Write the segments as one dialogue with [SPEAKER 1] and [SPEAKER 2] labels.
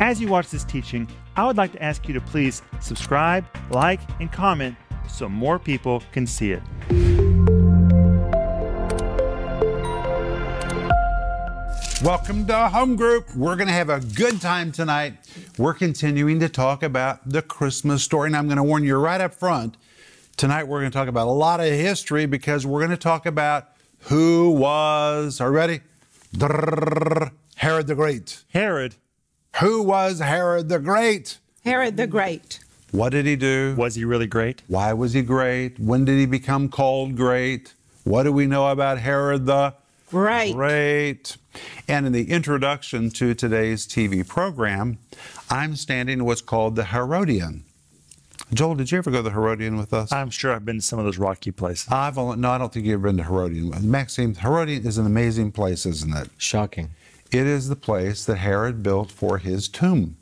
[SPEAKER 1] As you watch this teaching, I would like to ask you to please subscribe, like, and comment so more people can see it.
[SPEAKER 2] Welcome to Home Group. We're going to have a good time tonight. We're continuing to talk about the Christmas story, and I'm going to warn you right up front. Tonight, we're going to talk about a lot of history because we're going to talk about who was, are you ready? Herod the Great.
[SPEAKER 1] Herod,
[SPEAKER 2] Who was Herod the Great?
[SPEAKER 3] Herod the Great.
[SPEAKER 2] What did he do?
[SPEAKER 1] was he really great?
[SPEAKER 2] Why was he great? When did he become called great? What do we know about Herod the
[SPEAKER 3] Great.
[SPEAKER 2] Great? And in the introduction to today's TV program, I'm standing in what's called the Herodian. Joel, did you ever go to the Herodian with us?
[SPEAKER 1] I'm sure I've been to some of those rocky places.
[SPEAKER 2] I've only, no, I don't think you've ever been to Herodian. Maxime, Herodian is an amazing place, isn't it?
[SPEAKER 4] Shocking.
[SPEAKER 2] It is the place that Herod built for his tomb.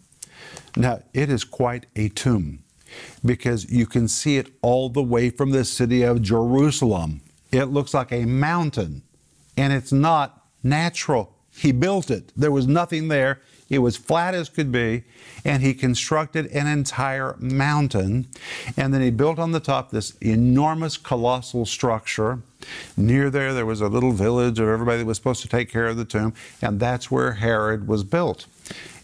[SPEAKER 2] Now, it is quite a tomb because you can see it all the way from the city of Jerusalem. It looks like a mountain and it's not natural. He built it, there was nothing there. It was flat as could be, and he constructed an entire mountain. And then he built on the top this enormous, colossal structure. Near there, there was a little village of everybody that was supposed to take care of the tomb, and that's where Herod was built.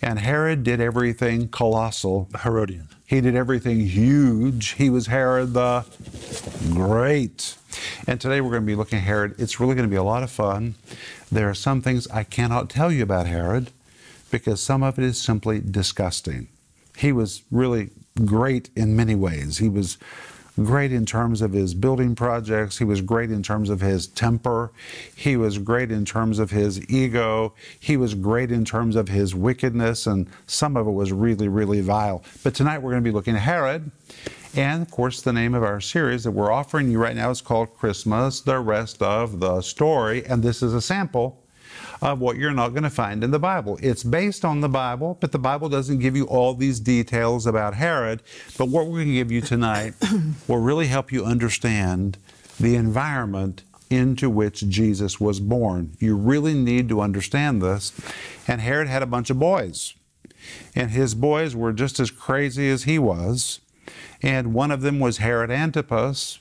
[SPEAKER 2] And Herod did everything colossal.
[SPEAKER 1] Herodian.
[SPEAKER 2] He did everything huge. He was Herod the Great. And today we're going to be looking at Herod. It's really going to be a lot of fun. There are some things I cannot tell you about Herod because some of it is simply disgusting. He was really great in many ways. He was great in terms of his building projects. He was great in terms of his temper. He was great in terms of his ego. He was great in terms of his wickedness, and some of it was really, really vile. But tonight we're going to be looking at Herod. And of course, the name of our series that we're offering you right now is called Christmas, the rest of the story. And this is a sample of what you're not going to find in the Bible. It's based on the Bible, but the Bible doesn't give you all these details about Herod. But what we're going to give you tonight will really help you understand the environment into which Jesus was born. You really need to understand this. And Herod had a bunch of boys, and his boys were just as crazy as he was. And one of them was Herod Antipas,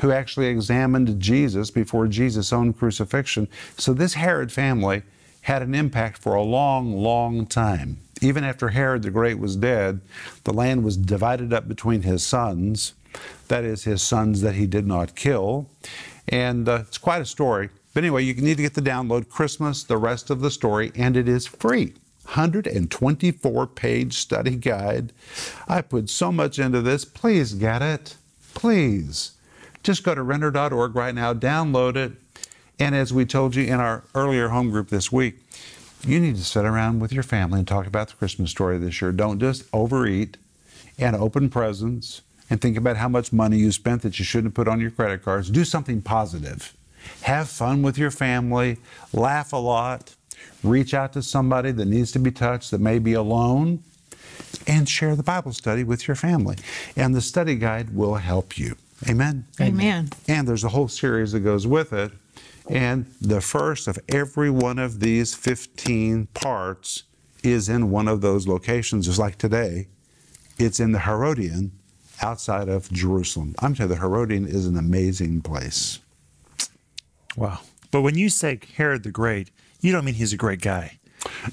[SPEAKER 2] who actually examined Jesus before Jesus' own crucifixion. So this Herod family had an impact for a long, long time. Even after Herod the Great was dead, the land was divided up between his sons, that is, his sons that he did not kill. And uh, it's quite a story. But anyway, you need to get the download Christmas, the rest of the story, and it is free. 124 page study guide. I put so much into this. Please get it. Please. Just go to renner.org right now, download it. And as we told you in our earlier home group this week, you need to sit around with your family and talk about the Christmas story this year. Don't just overeat and open presents and think about how much money you spent that you shouldn't put on your credit cards. Do something positive. Have fun with your family, laugh a lot, reach out to somebody that needs to be touched that may be alone, and share the Bible study with your family. And the study guide will help you. Amen.
[SPEAKER 3] Amen.
[SPEAKER 2] And there's a whole series that goes with it. And the first of every one of these 15 parts is in one of those locations, just like today. It's in the Herodian outside of Jerusalem. I'm telling you, the Herodian is an amazing place.
[SPEAKER 1] Wow. But when you say Herod the Great, you don't mean he's a great guy.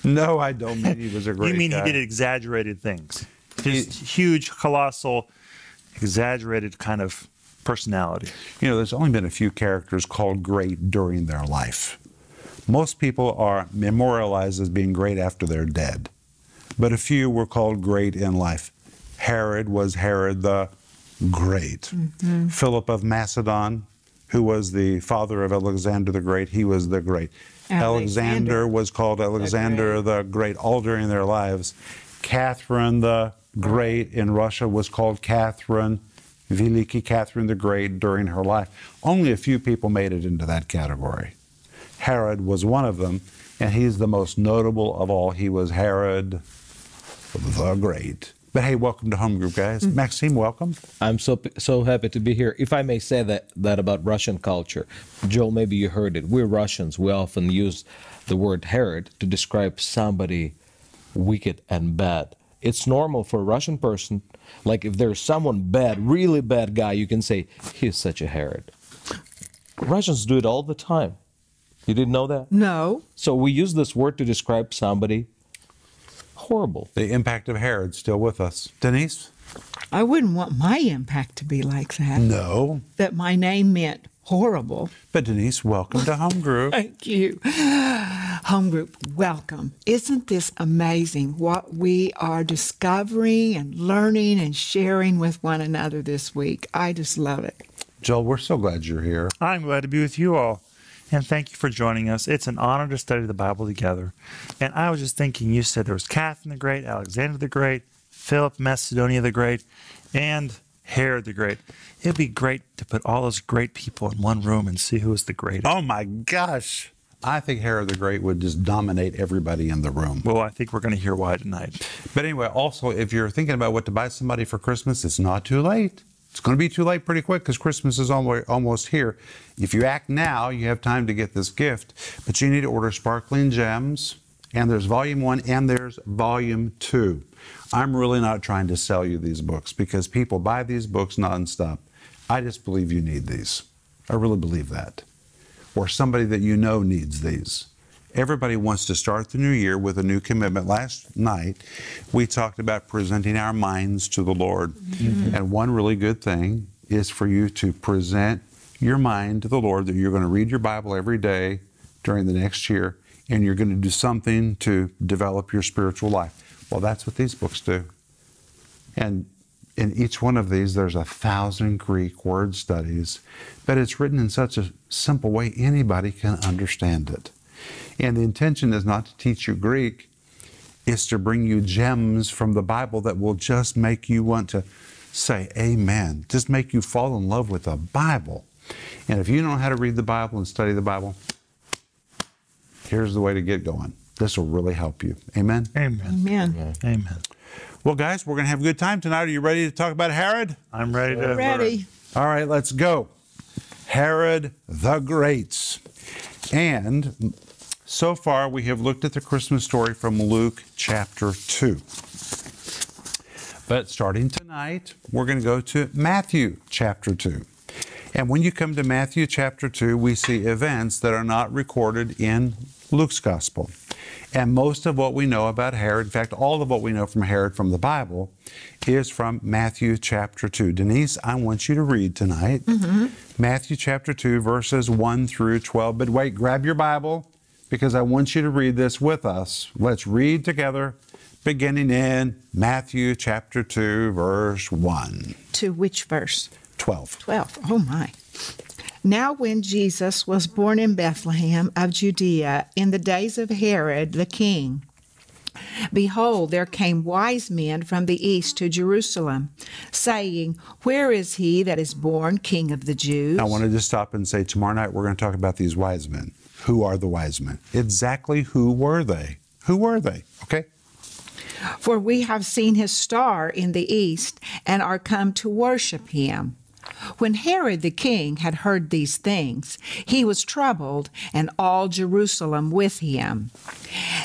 [SPEAKER 2] No, I don't mean he was a great guy.
[SPEAKER 1] you mean
[SPEAKER 2] guy.
[SPEAKER 1] he did exaggerated things. Just huge, colossal, exaggerated kind of personality.
[SPEAKER 2] You know, there's only been a few characters called great during their life. Most people are memorialized as being great after they're dead, but a few were called great in life. Herod was Herod the Great. Mm-hmm. Philip of Macedon, who was the father of Alexander the Great, he was the Great. Alexander,
[SPEAKER 3] Alexander
[SPEAKER 2] was called Alexander the Great all during their lives. Catherine the Great in Russia was called Catherine Veliki, Catherine the Great during her life. Only a few people made it into that category. Herod was one of them, and he's the most notable of all. He was Herod the Great. But hey, welcome to Home Group, guys. Mm-hmm. Maxime, welcome.
[SPEAKER 4] I'm so so happy to be here. If I may say that that about Russian culture, Joel, maybe you heard it. We're Russians. We often use the word Herod to describe somebody wicked and bad. It's normal for a Russian person, like if there's someone bad, really bad guy, you can say, he's such a Herod. Russians do it all the time. You didn't know that?
[SPEAKER 3] No.
[SPEAKER 4] So we use this word to describe somebody horrible.
[SPEAKER 2] The impact of Herod still with us. Denise?
[SPEAKER 3] I wouldn't want my impact to be like that.
[SPEAKER 2] No.
[SPEAKER 3] That my name meant horrible.
[SPEAKER 2] But Denise, welcome to Home Group.
[SPEAKER 3] Thank you. Home group, welcome. Isn't this amazing what we are discovering and learning and sharing with one another this week? I just love it.
[SPEAKER 2] Joel, we're so glad you're here.
[SPEAKER 1] I'm glad to be with you all. And thank you for joining us. It's an honor to study the Bible together. And I was just thinking, you said there was Catherine the Great, Alexander the Great, Philip Macedonia the Great, and Herod the Great. It'd be great to put all those great people in one room and see who was the greatest.
[SPEAKER 2] Oh my gosh. I think Herod the Great would just dominate everybody in the room.
[SPEAKER 1] Well, I think we're going to hear why tonight.
[SPEAKER 2] But anyway, also, if you're thinking about what to buy somebody for Christmas, it's not too late. It's going to be too late pretty quick because Christmas is almost here. If you act now, you have time to get this gift. But you need to order Sparkling Gems, and there's volume one and there's volume two. I'm really not trying to sell you these books because people buy these books nonstop. I just believe you need these. I really believe that. Or somebody that you know needs these. Everybody wants to start the new year with a new commitment. Last night, we talked about presenting our minds to the Lord. Mm-hmm. And one really good thing is for you to present your mind to the Lord that you're going to read your Bible every day during the next year and you're going to do something to develop your spiritual life. Well, that's what these books do. And in each one of these, there's a thousand Greek word studies, but it's written in such a simple way anybody can understand it. And the intention is not to teach you Greek, it's to bring you gems from the Bible that will just make you want to say amen, just make you fall in love with the Bible. And if you know how to read the Bible and study the Bible, here's the way to get going. This will really help you. Amen.
[SPEAKER 1] Amen.
[SPEAKER 3] Amen.
[SPEAKER 1] Amen.
[SPEAKER 2] Well, guys, we're going to have a good time tonight. Are you ready to talk about Herod?
[SPEAKER 1] I'm ready to.
[SPEAKER 3] Ready.
[SPEAKER 2] All right, let's go. Herod the Great. And so far, we have looked at the Christmas story from Luke chapter 2. But starting tonight, we're going to go to Matthew chapter 2. And when you come to Matthew chapter 2, we see events that are not recorded in Luke's gospel. And most of what we know about Herod, in fact, all of what we know from Herod from the Bible, is from Matthew chapter 2. Denise, I want you to read tonight mm-hmm. Matthew chapter 2, verses 1 through 12. But wait, grab your Bible because I want you to read this with us. Let's read together, beginning in Matthew chapter 2, verse 1.
[SPEAKER 3] To which verse?
[SPEAKER 2] 12.
[SPEAKER 3] 12. Oh, my. Now, when Jesus was born in Bethlehem of Judea in the days of Herod the king, behold, there came wise men from the east to Jerusalem, saying, Where is he that is born king of the Jews?
[SPEAKER 2] I wanted to stop and say tomorrow night we're going to talk about these wise men. Who are the wise men? Exactly who were they? Who were they? Okay?
[SPEAKER 3] For we have seen his star in the east and are come to worship him. When Herod the king had heard these things, he was troubled, and all Jerusalem with him.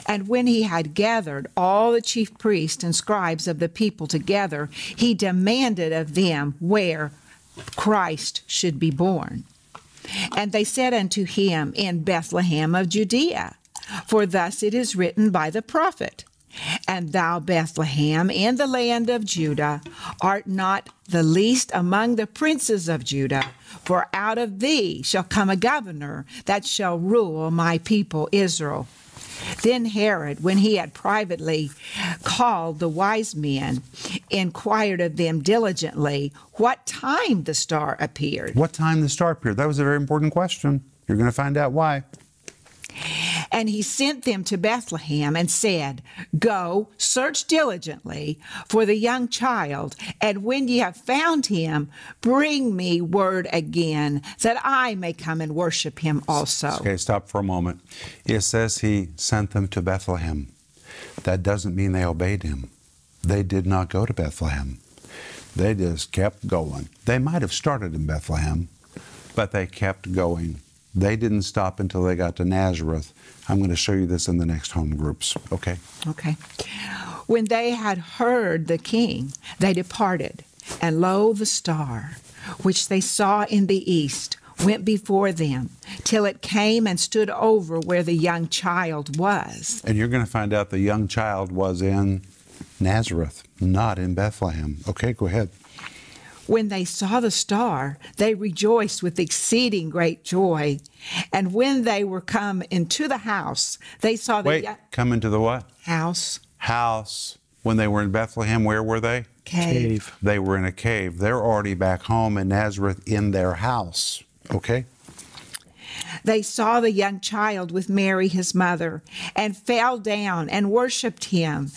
[SPEAKER 3] And when he had gathered all the chief priests and scribes of the people together, he demanded of them where Christ should be born. And they said unto him, In Bethlehem of Judea. For thus it is written by the prophet. And thou, Bethlehem, in the land of Judah, art not the least among the princes of Judah, for out of thee shall come a governor that shall rule my people Israel. Then Herod, when he had privately called the wise men, inquired of them diligently what time the star appeared.
[SPEAKER 2] What time the star appeared? That was a very important question. You're going to find out why.
[SPEAKER 3] And he sent them to Bethlehem and said, Go, search diligently for the young child, and when ye have found him, bring me word again, that I may come and worship him also.
[SPEAKER 2] Okay, stop for a moment. It says he sent them to Bethlehem. That doesn't mean they obeyed him. They did not go to Bethlehem. They just kept going. They might have started in Bethlehem, but they kept going. They didn't stop until they got to Nazareth. I'm going to show you this in the next home groups. Okay.
[SPEAKER 3] Okay. When they had heard the king, they departed, and lo, the star, which they saw in the east, went before them, till it came and stood over where the young child was.
[SPEAKER 2] And you're going to find out the young child was in Nazareth, not in Bethlehem. Okay, go ahead.
[SPEAKER 3] When they saw the star, they rejoiced with exceeding great joy. And when they were come into the house, they saw the
[SPEAKER 2] Wait,
[SPEAKER 3] yo-
[SPEAKER 2] come into the what?
[SPEAKER 3] house
[SPEAKER 2] House. When they were in Bethlehem, where were they?
[SPEAKER 3] cave.
[SPEAKER 1] Cave.
[SPEAKER 2] They were in a cave. They're already back home in Nazareth in their house. Okay?
[SPEAKER 3] They saw the young child with Mary, his mother, and fell down and worshipped him.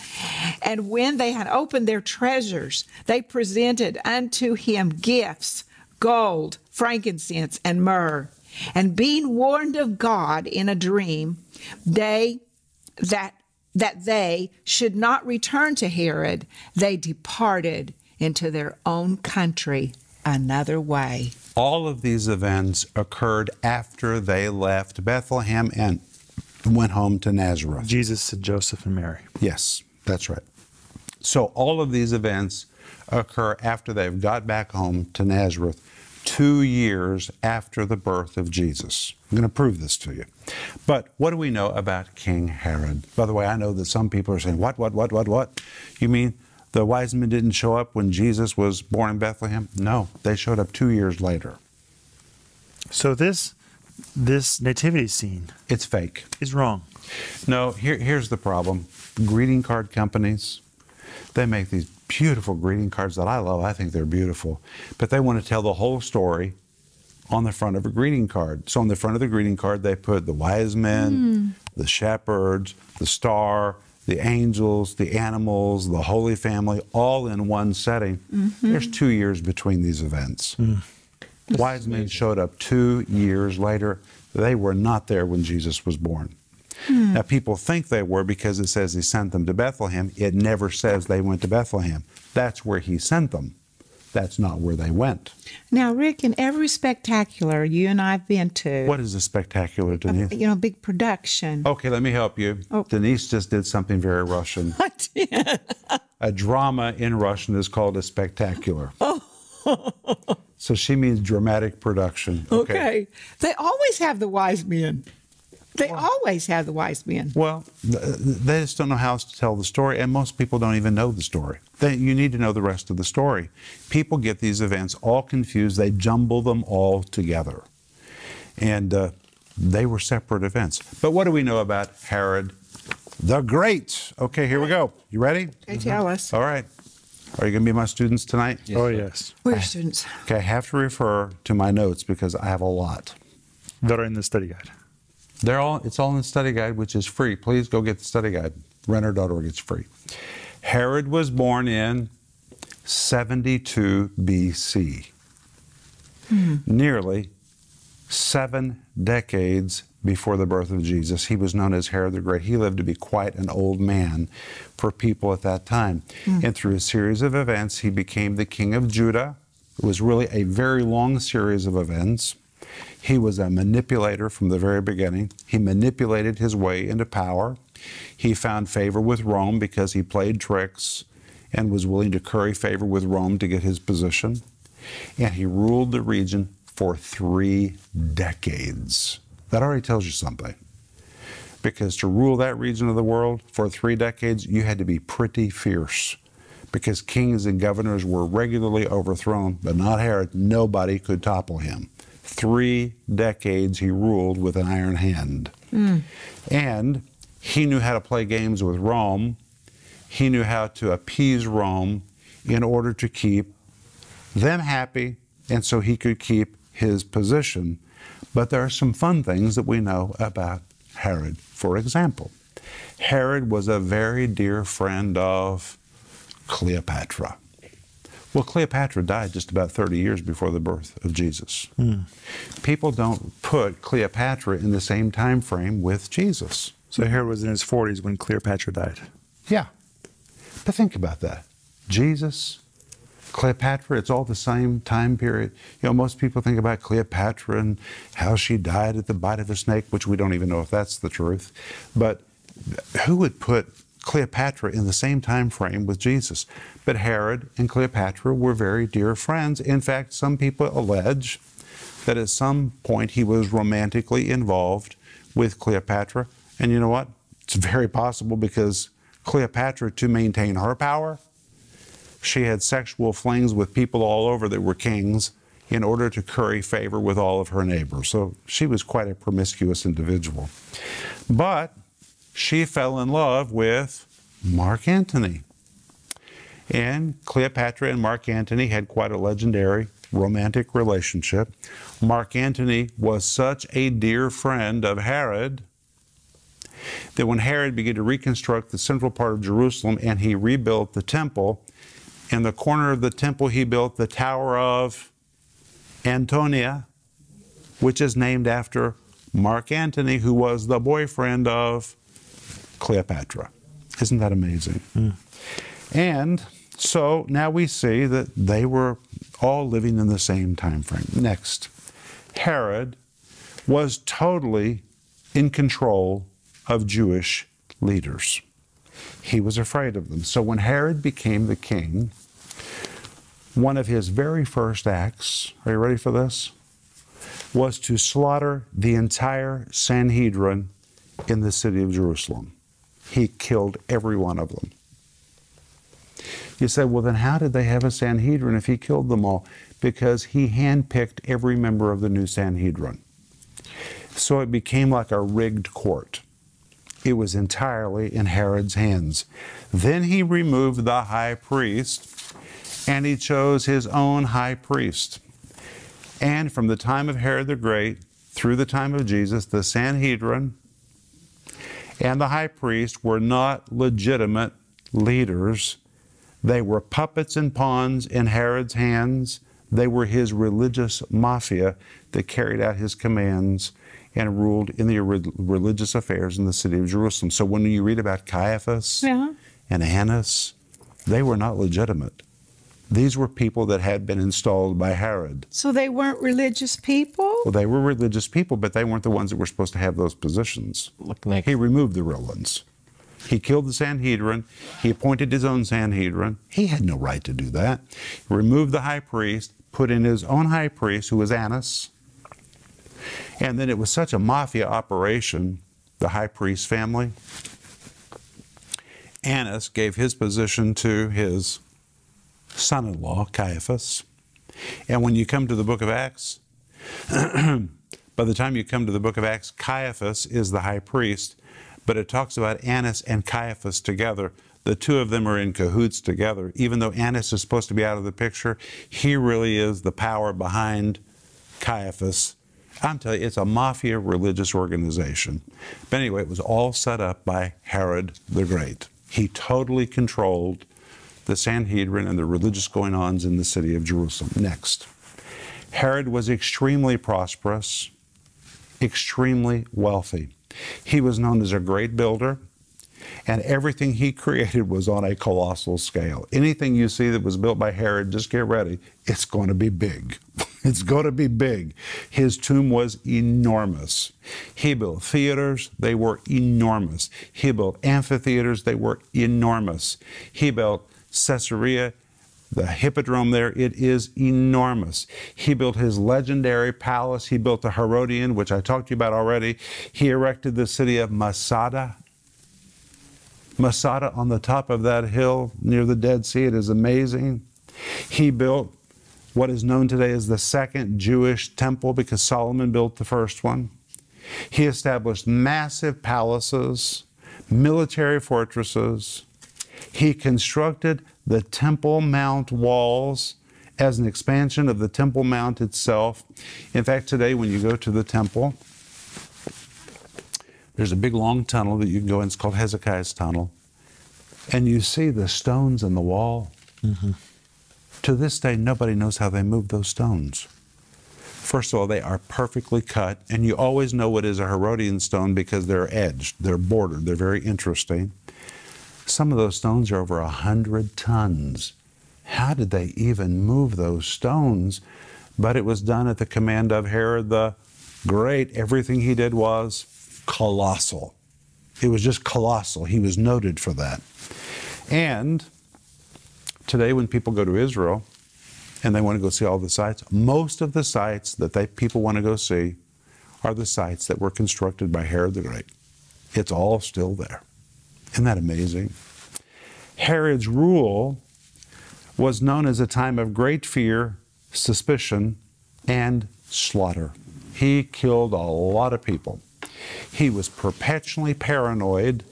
[SPEAKER 3] And when they had opened their treasures, they presented unto him gifts gold, frankincense, and myrrh. And being warned of God in a dream, they that that they should not return to Herod, they departed into their own country another way.
[SPEAKER 2] All of these events occurred after they left Bethlehem and went home to Nazareth.
[SPEAKER 1] Jesus and Joseph and Mary.
[SPEAKER 2] Yes, that's right. So all of these events occur after they've got back home to Nazareth, two years after the birth of Jesus. I'm going to prove this to you. But what do we know about King Herod? By the way, I know that some people are saying, what, what, what, what, what? You mean the wise men didn't show up when Jesus was born in Bethlehem? No, they showed up two years later.
[SPEAKER 1] So this this nativity scene
[SPEAKER 2] It's fake.
[SPEAKER 1] is wrong.
[SPEAKER 2] No, here, here's the problem. Greeting card companies, they make these beautiful greeting cards that I love. I think they're beautiful. But they want to tell the whole story on the front of a greeting card. So on the front of the greeting card, they put the wise men, hmm. the shepherds, the star, the angels, the animals, the Holy Family, all in one setting. Mm-hmm. There's two years between these events. Mm. Wise men showed up two years later. They were not there when Jesus was born. Hmm. Now, people think they were because it says he sent them to Bethlehem. It never says they went to Bethlehem. That's where he sent them. That's not where they went.
[SPEAKER 3] Now, Rick, in every spectacular you and I've been to,
[SPEAKER 2] What is a spectacular, uh, Denise?
[SPEAKER 3] you know, big production.
[SPEAKER 2] Okay, let me help you.
[SPEAKER 3] Oh.
[SPEAKER 2] Denise just did something very Russian.
[SPEAKER 3] I did.
[SPEAKER 2] A drama in Russian is called a spectacular. Oh. so she means dramatic production.
[SPEAKER 3] Okay. They always have the wise men. They always have the wise men.
[SPEAKER 2] Well, they just don't know how else to tell the story, and most people don't even know the story. They, you need to know the rest of the story. People get these events all confused, they jumble them all together. And uh, they were separate events. But what do we know about Herod the Great? Okay, here we go. You ready?
[SPEAKER 3] They tell us.
[SPEAKER 2] All right. Are you going to be my students tonight?
[SPEAKER 1] oh yes.
[SPEAKER 3] We're students.
[SPEAKER 2] Okay, I have to refer to my notes because I have a lot.
[SPEAKER 1] That are in the study guide.
[SPEAKER 2] They're all it's all in the study guide, which is free. Please go get the study guide. Renner.org, it's free. Herod was born in 72 BC. Hmm. Nearly seven decades before the birth of Jesus. He was known as Herod the Great. He lived to be quite an old man for people at that time. Hmm. And through a series of events, he became the king of Judah. It was really a very long series of events. He was a manipulator from the very beginning. He manipulated his way into power. He found favor with Rome because he played tricks and was willing to curry favor with Rome to get his position. And he ruled the region for three decades. That already tells you something. Because to rule that region of the world for three decades, you had to be pretty fierce. Because kings and governors were regularly overthrown, but not Herod. Nobody could topple him. Three decades he ruled with an iron hand. And he knew how to play games with Rome. He knew how to appease Rome in order to keep them happy, and so he could keep his position. But there are some fun things that we know about Herod. For example, Herod was a very dear friend of Cleopatra. Well, Cleopatra died just about 30 years before the birth of Jesus. Hmm. People don't put Cleopatra in the same time frame with Jesus.
[SPEAKER 1] So Herod was in his 40s when Cleopatra died.
[SPEAKER 2] Yeah. But think about that. Jesus, Cleopatra, it's all the same time period. You know, most people think about Cleopatra and how she died at the bite of a snake, which we don't even know if that's the truth. But who would put Cleopatra in the same time frame with Jesus? But Herod and Cleopatra were very dear friends. In fact, some people allege that at some point he was romantically involved with Cleopatra. And you know what? It's very possible because Cleopatra, to maintain her power, she had sexual flings with people all over that were kings in order to curry favor with all of her neighbors. So she was quite a promiscuous individual. But she fell in love with Mark Antony. And Cleopatra and Mark Antony had quite a legendary romantic relationship. Mark Antony was such a dear friend of Herod that when Herod began to reconstruct the central part of Jerusalem and he rebuilt the temple, in the corner of the temple he built the Tower of Antonia, which is named after Mark Antony, who was the boyfriend of Cleopatra. Isn't that amazing? Mm. And so now we see that they were all living in the same time frame. Next, Herod was totally in control of Jewish leaders. He was afraid of them. So when Herod became the king, one of his very first acts, are you ready for this? Was to slaughter the entire Sanhedrin in the city of Jerusalem. He killed every one of them. You say, well, then how did they have a Sanhedrin if he killed them all? Because he handpicked every member of the new Sanhedrin. So it became like a rigged court. It was entirely in Herod's hands. Then he removed the high priest and he chose his own high priest. And from the time of Herod the Great through the time of Jesus, the Sanhedrin and the high priest were not legitimate leaders. They were puppets and pawns in Herod's hands. They were his religious mafia that carried out his commands and ruled in the religious affairs in the city of Jerusalem. So when you read about Caiaphas yeah. and Annas, they were not legitimate. These were people that had been installed by Herod.
[SPEAKER 3] So they weren't religious people?
[SPEAKER 2] Well, they were religious people, but they weren't the ones that were supposed to have those positions.
[SPEAKER 4] Like
[SPEAKER 2] he removed the real ones. He killed the Sanhedrin. He appointed his own Sanhedrin. He had no right to do that. He removed the high priest, put in his own high priest, who was Annas, and then it was such a mafia operation, the high priest family. Annas gave his position to his son in law, Caiaphas. And when you come to the book of Acts, by the time you come to the book of Acts, Caiaphas is the high priest, but it talks about Annas and Caiaphas together. The two of them are in cahoots together. Even though Annas is supposed to be out of the picture, he really is the power behind Caiaphas I'm telling you, it's a mafia religious organization. But anyway, it was all set up by Herod the Great. He totally controlled the Sanhedrin and the religious going ons in the city of Jerusalem. Next, Herod was extremely prosperous, extremely wealthy. He was known as a great builder, and everything he created was on a colossal scale. Anything you see that was built by Herod, just get ready, it's going to be big. It's going to be big. His tomb was enormous. He built theaters, they were enormous. He built amphitheaters, they were enormous. He built Caesarea, the hippodrome there, it is enormous. He built his legendary palace. He built the Herodian, which I talked to you about already. He erected the city of Masada. Masada on the top of that hill near the Dead Sea, it is amazing. He built what is known today as the second Jewish temple because Solomon built the first one. He established massive palaces, military fortresses. He constructed the Temple Mount walls as an expansion of the Temple Mount itself. In fact, today when you go to the temple, there's a big long tunnel that you can go in. It's called Hezekiah's Tunnel. And you see the stones in the wall. Mm-hmm. To this day, nobody knows how they moved those stones. First of all, they are perfectly cut, and you always know what is a Herodian stone because they're edged, they're bordered, they're very interesting. Some of those stones are over a hundred tons. How did they even move those stones? But it was done at the command of Herod the Great. Everything he did was colossal. It was just colossal. He was noted for that. And today, when people go to Israel and they want to go see all the sites, most of the sites that they, people want to go see are the sites that were constructed by Herod the Great. It's all still there. Isn't that amazing? Herod's rule was known as a time of great fear, suspicion, and slaughter. He killed a lot of people. He was perpetually paranoid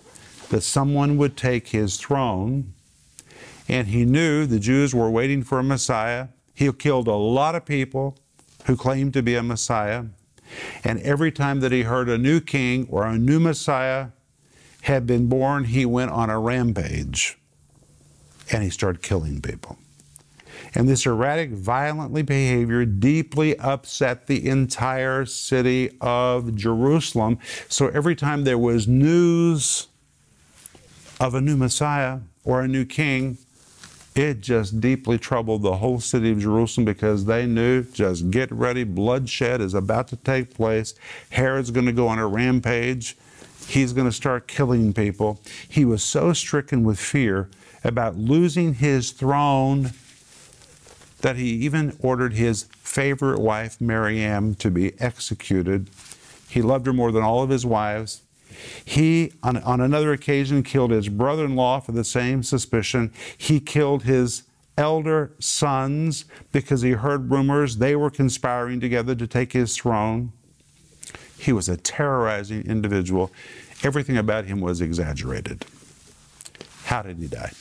[SPEAKER 2] that someone would take his throne, and he knew the Jews were waiting for a Messiah. He killed a lot of people who claimed to be a Messiah. And every time that he heard a new king or a new Messiah had been born, he went on a rampage and he started killing people. And this erratic, violent behavior deeply upset the entire city of Jerusalem. So every time there was news of a new Messiah or a new king, it just deeply troubled the whole city of Jerusalem because they knew just get ready, bloodshed is about to take place. Herod's going to go on a rampage. He's going to start killing people. He was so stricken with fear about losing his throne that he even ordered his favorite wife, Mariam, to be executed. He loved her more than all of his wives. He, on, on another occasion, killed his brother in law for the same suspicion. He killed his elder sons because he heard rumors they were conspiring together to take his throne. He was a terrorizing individual. Everything about him was exaggerated. How did he die?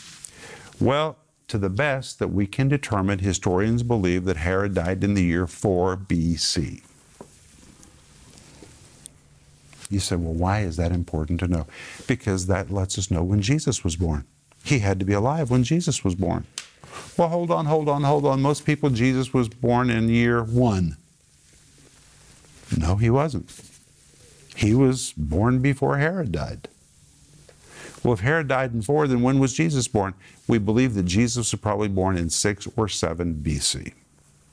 [SPEAKER 2] Well, to the best that we can determine, historians believe that Herod died in the year 4 BC. You say, well, why is that important to know? Because that lets us know when Jesus was born. He had to be alive when Jesus was born. Well, hold on, hold on, hold on. Most people, Jesus was born in year one. No, he wasn't. He was born before Herod died. Well, if Herod died in 4, then when was Jesus born? We believe that Jesus was probably born in 6 or 7 BC.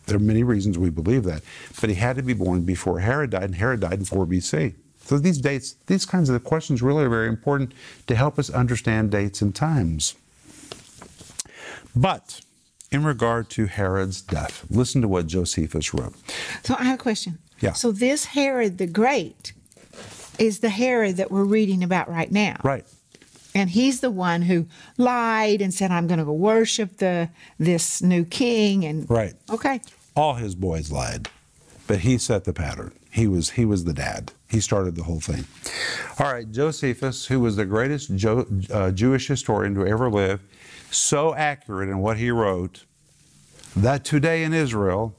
[SPEAKER 2] There are many reasons we believe that, but he had to be born before Herod died, and Herod died in 4 BC. So these dates, these kinds of questions really are very important to help us understand dates and times. But in regard to Herod's death, listen to what Josephus wrote.
[SPEAKER 3] So I have a question.
[SPEAKER 2] Yeah.
[SPEAKER 3] So this Herod the Great is the Herod that we're reading about right now.
[SPEAKER 2] Right.
[SPEAKER 3] And he's the one who lied and said, I'm going to go worship the this new king. And
[SPEAKER 2] Right.
[SPEAKER 3] okay.
[SPEAKER 2] All his boys lied, but he set the pattern. He was he was the dad. He started the whole thing. All right, Josephus, who was the greatest jo- uh, Jewish historian to ever live, so accurate in what he wrote that today in Israel,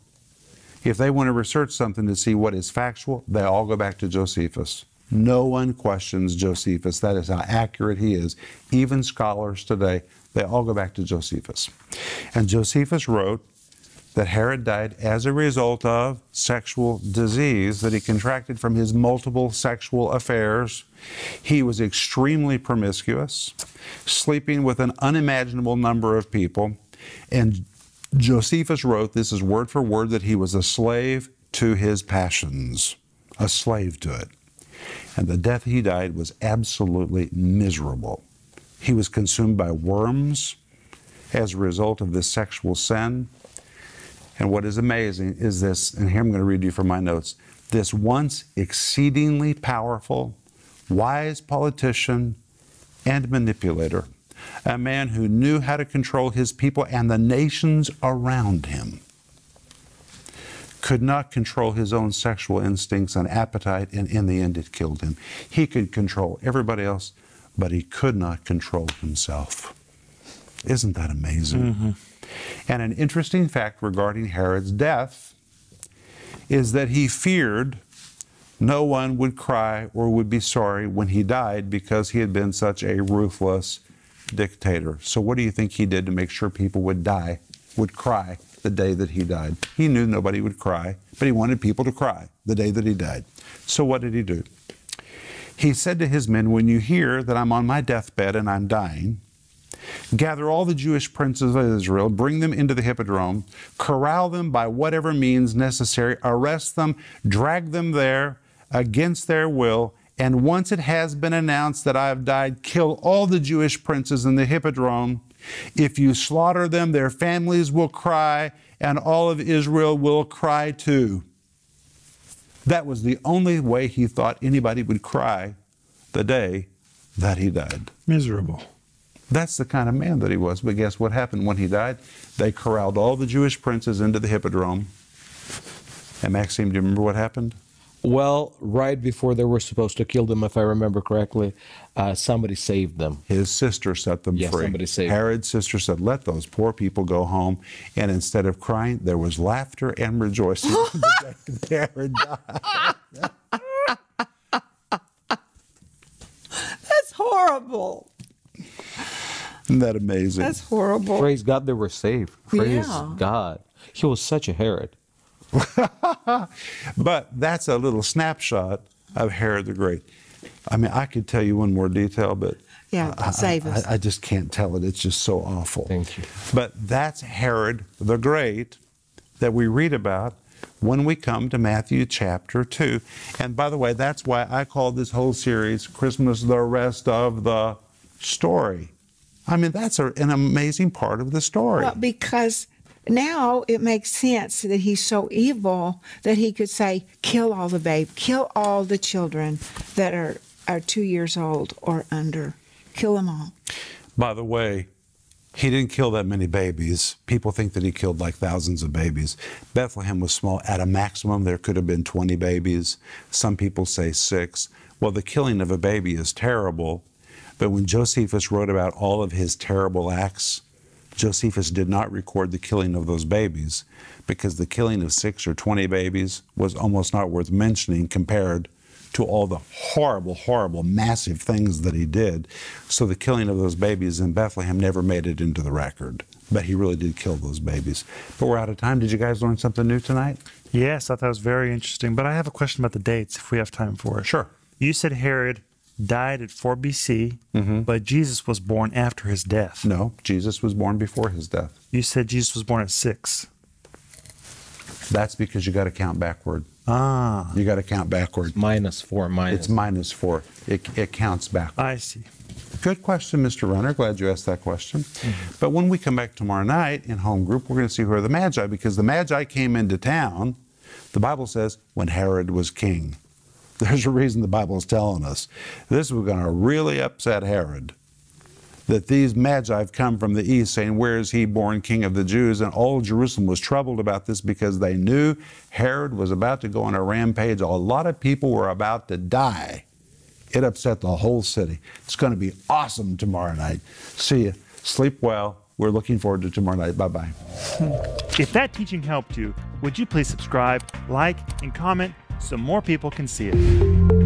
[SPEAKER 2] if they want to research something to see what is factual, they all go back to Josephus. No one questions Josephus. That is how accurate he is. Even scholars today, they all go back to Josephus. And Josephus wrote that Herod died as a result of sexual disease that he contracted from his multiple sexual affairs. He was extremely promiscuous, sleeping with an unimaginable number of people. And Josephus wrote, this is word for word, that he was a slave to his passions, a slave to it. And the death he died was absolutely miserable. He was consumed by worms as a result of this sexual sin. And what is amazing is this, and here I'm going to read you from my notes this once exceedingly powerful, wise politician and manipulator, a man who knew how to control his people and the nations around him, could not control his own sexual instincts and appetite, and in the end, it killed him. He could control everybody else, but he could not control himself. Isn't that amazing? Mm-hmm. And an interesting fact regarding Herod's death is that he feared no one would cry or would be sorry when he died because he had been such a ruthless dictator. So, what do you think he did to make sure people would die, would cry the day that he died? He knew nobody would cry, but he wanted people to cry the day that he died. So, what did he do? He said to his men, When you hear that I'm on my deathbed and I'm dying, Gather all the Jewish princes of Israel, bring them into the hippodrome, corral them by whatever means necessary, arrest them, drag them there against their will, and once it has been announced that I have died, kill all the Jewish princes in the hippodrome. If you slaughter them, their families will cry, and all of Israel will cry too. That was the only way he thought anybody would cry the day that he died.
[SPEAKER 1] Miserable.
[SPEAKER 2] That's the kind of man that he was. But guess what happened when he died? They corralled all the Jewish princes into the hippodrome. And Maxime, do you remember what happened?
[SPEAKER 4] Well, right before they were supposed to kill them, if I remember correctly, uh, somebody saved them.
[SPEAKER 2] His sister set them
[SPEAKER 4] Yeah,
[SPEAKER 2] free.
[SPEAKER 4] somebody saved
[SPEAKER 2] Herod's sister said, Let those poor people go home. And instead of crying, there was laughter and rejoicing. the day that Herod died.
[SPEAKER 3] That's horrible.
[SPEAKER 2] Isn't that amazing?
[SPEAKER 3] That's horrible.
[SPEAKER 4] Praise God, they were saved. Praise
[SPEAKER 3] Yeah.
[SPEAKER 4] God. He was such a Herod.
[SPEAKER 2] But that's a little snapshot of Herod the Great. I mean, I could tell you one more detail, but
[SPEAKER 3] Yeah,
[SPEAKER 2] I-
[SPEAKER 3] save
[SPEAKER 2] I,
[SPEAKER 3] us.
[SPEAKER 2] I, I just can't tell it. It's just so awful.
[SPEAKER 4] Thank you.
[SPEAKER 2] But that's Herod the Great that we read about when we come to Matthew chapter 2. And by the way, that's why I call this whole series Christmas the Rest of the Story. I mean, that's a, an amazing part of the story.
[SPEAKER 3] Well, because now it makes sense that he's so evil that he could say, kill all the babe, kill all the children that are, are two years old or under. Kill them all.
[SPEAKER 2] By the way, he didn't kill that many babies. People think that he killed like thousands of babies. Bethlehem was small. At a maximum, there could have been 20 babies. Some people say six. Well, the killing of a baby is terrible. But when Josephus wrote about all of his terrible acts, Josephus did not record the killing of those babies because the killing of six or 20 babies was almost not worth mentioning compared to all the horrible, horrible, massive things that he did. So the killing of those babies in Bethlehem never made it into the record. But he really did kill those babies. But we're out of time. Did you guys learn something new tonight?
[SPEAKER 1] Yes, I thought that was very interesting. But I have a question about the dates if we have time for it.
[SPEAKER 2] Sure.
[SPEAKER 1] You said Herod died at 4 BC, but Jesus was born after his death.
[SPEAKER 2] No, Jesus was born before his death.
[SPEAKER 1] You said Jesus was born at 6.
[SPEAKER 2] That's because you got to count backward.
[SPEAKER 1] Ah,
[SPEAKER 2] You got to count backward.
[SPEAKER 4] Minus four, minus.
[SPEAKER 2] It's minus four. It, it counts backward.
[SPEAKER 1] I see.
[SPEAKER 2] Good question, Mr. Renner. Glad you asked that question. But when we come back tomorrow night in home group, we're going to see who are the Magi because the Magi came into town. The Bible says when Herod was king. There's a reason the Bible is telling us this was going to really upset Herod. That these Magi have come from the east saying, Where is he born king of the Jews? And all Jerusalem was troubled about this because they knew Herod was about to go on a rampage. A lot of people were about to die. It upset the whole city. It's going to be awesome tomorrow night. See you. Sleep well. We're looking forward to tomorrow night. Bye bye. Hmm.
[SPEAKER 1] If that teaching helped you, would you please subscribe, like, and comment so more people can see it?